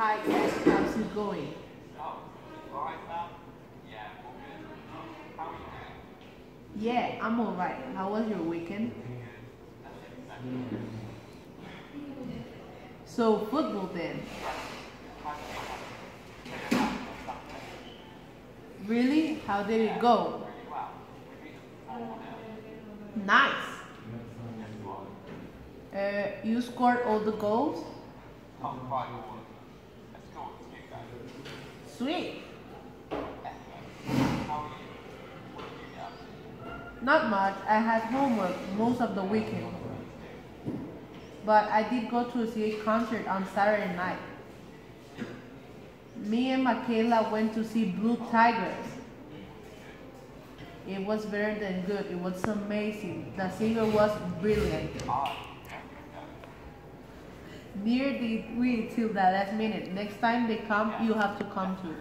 Hi. How's it going? Yeah, I'm alright. How was your weekend? So, football then. Really? How did it go? Nice. Uh, you scored all the goals? Sweet. Not much. I had homework most of the weekend. But I did go to see a concert on Saturday night. Me and Michaela went to see Blue Tigers. It was better than good. It was amazing. The singer was brilliant. Near the we till the last minute. Next time they come, you have to come too.